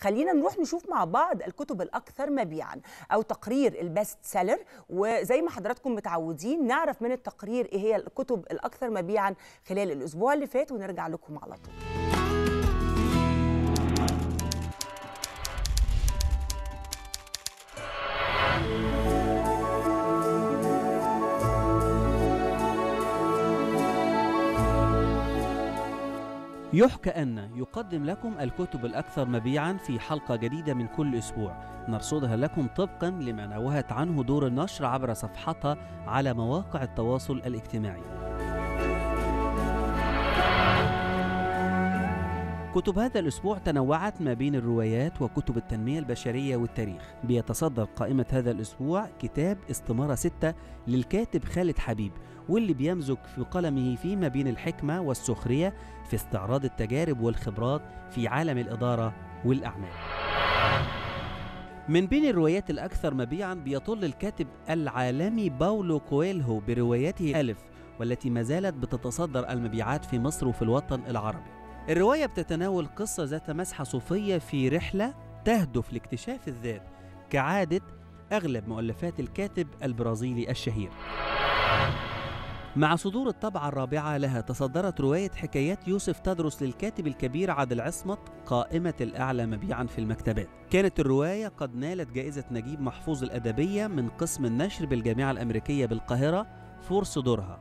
خلينا نروح نشوف مع بعض الكتب الأكثر مبيعا أو تقرير البست سيلر. وزي ما حضراتكم متعودين نعرف من التقرير إيه هي الكتب الأكثر مبيعا خلال الأسبوع اللي فات ونرجع لكم على طول. يحكى أن يقدم لكم الكتب الأكثر مبيعا في حلقة جديدة من كل أسبوع. نرصدها لكم طبقا لما نوهت عنه دور النشر عبر صفحتها على مواقع التواصل الاجتماعي. كتب هذا الأسبوع تنوعت ما بين الروايات وكتب التنمية البشرية والتاريخ. بيتصدر قائمة هذا الأسبوع كتاب استمارة ستة للكاتب خالد حبيب واللي بيمزج في قلمه فيه ما بين الحكمة والسخرية في استعراض التجارب والخبرات في عالم الإدارة والأعمال. من بين الروايات الأكثر مبيعا بيطل الكاتب العالمي باولو كويلهو بروايته ألف والتي ما زالت بتتصدر المبيعات في مصر وفي الوطن العربي. الرواية بتتناول قصة ذات مسحة صوفية في رحلة تهدف لاكتشاف الذات كعادة أغلب مؤلفات الكاتب البرازيلي الشهير. مع صدور الطبعة الرابعة لها تصدرت رواية حكايات يوسف تدرس للكاتب الكبير عادل عصمت قائمة الأعلى مبيعا في المكتبات. كانت الرواية قد نالت جائزة نجيب محفوظ الأدبية من قسم النشر بالجامعة الأمريكية بالقاهرة. فور صدورها